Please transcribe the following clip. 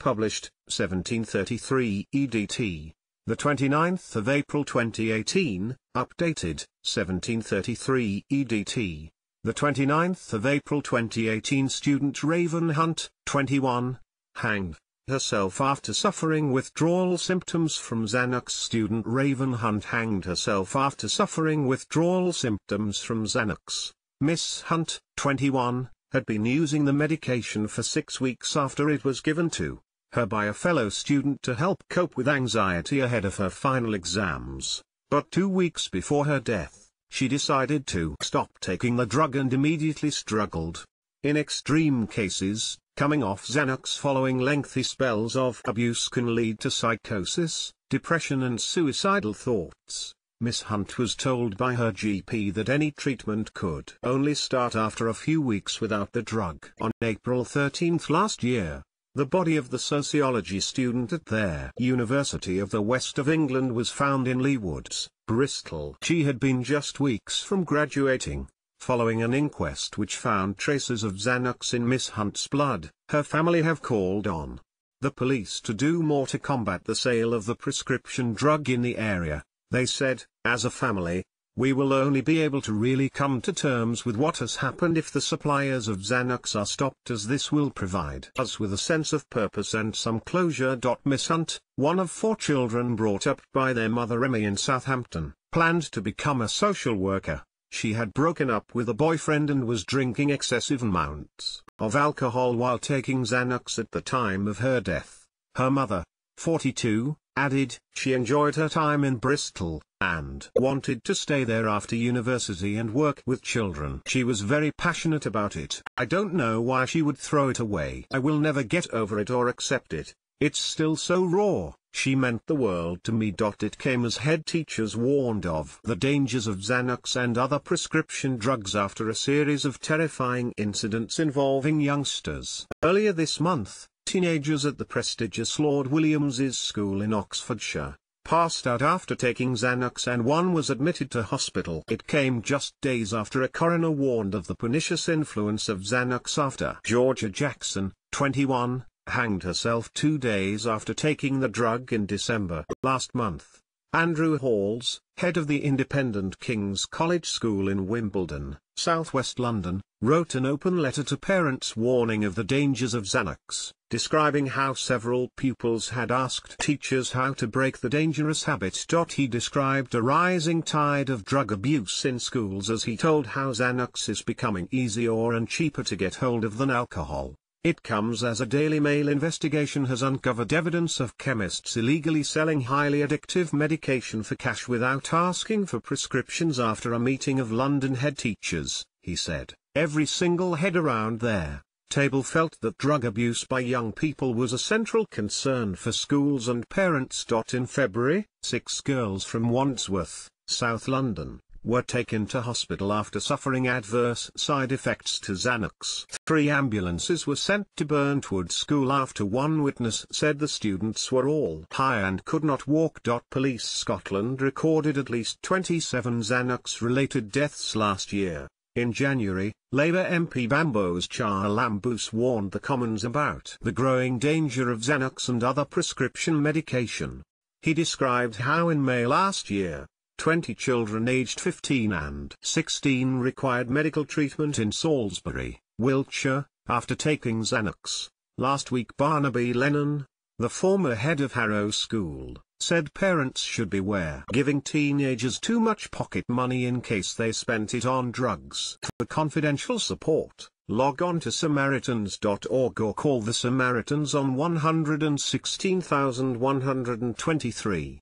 published, 1733 EDT. The 29th of April 2018, updated, 1733 EDT. The 29th of April 2018 student Raven Hunt, 21, hanged herself after suffering withdrawal symptoms from Xanax. Student Raven Hunt hanged herself after suffering withdrawal symptoms from Xanax. Miss Hunt, 21, had been using the medication for six weeks after it was given to her by a fellow student to help cope with anxiety ahead of her final exams, but two weeks before her death, she decided to stop taking the drug and immediately struggled. In extreme cases, Coming off Xanax following lengthy spells of abuse can lead to psychosis, depression and suicidal thoughts. Miss Hunt was told by her GP that any treatment could only start after a few weeks without the drug. On April 13 last year, the body of the sociology student at their University of the West of England was found in Leigh Woods, Bristol. She had been just weeks from graduating, Following an inquest which found traces of Xanax in Miss Hunt's blood, her family have called on the police to do more to combat the sale of the prescription drug in the area. They said, as a family, we will only be able to really come to terms with what has happened if the suppliers of Xanax are stopped as this will provide us with a sense of purpose and some closure. Miss Hunt, one of four children brought up by their mother Emmy in Southampton, planned to become a social worker. She had broken up with a boyfriend and was drinking excessive amounts of alcohol while taking Xanax at the time of her death. Her mother, 42, added, she enjoyed her time in Bristol, and wanted to stay there after university and work with children. She was very passionate about it. I don't know why she would throw it away. I will never get over it or accept it. It's still so raw. She meant the world to me. It came as head teachers warned of the dangers of Xanax and other prescription drugs after a series of terrifying incidents involving youngsters. Earlier this month, teenagers at the prestigious Lord Williams's School in Oxfordshire passed out after taking Xanax and one was admitted to hospital. It came just days after a coroner warned of the pernicious influence of Xanax after Georgia Jackson, 21, hanged herself two days after taking the drug in December last month. Andrew Halls, head of the independent King's College School in Wimbledon, southwest London, wrote an open letter to parents warning of the dangers of Xanax, describing how several pupils had asked teachers how to break the dangerous habit. He described a rising tide of drug abuse in schools as he told how Xanax is becoming easier and cheaper to get hold of than alcohol. It comes as a Daily Mail investigation has uncovered evidence of chemists illegally selling highly addictive medication for cash without asking for prescriptions after a meeting of London head teachers, he said. Every single head around there table felt that drug abuse by young people was a central concern for schools and parents. In February, six girls from Wandsworth, South London, were taken to hospital after suffering adverse side effects to Xanax. Three ambulances were sent to Burntwood School after one witness said the students were all high and could not walk. Police Scotland recorded at least 27 Xanax-related deaths last year. In January, Labour MP Bambos Charalambous warned the Commons about the growing danger of Xanax and other prescription medication. He described how in May last year, 20 children aged 15 and 16 required medical treatment in Salisbury, Wiltshire, after taking Xanax. Last week Barnaby Lennon, the former head of Harrow School, said parents should beware giving teenagers too much pocket money in case they spent it on drugs. For confidential support, log on to samaritans.org or call the Samaritans on 116123.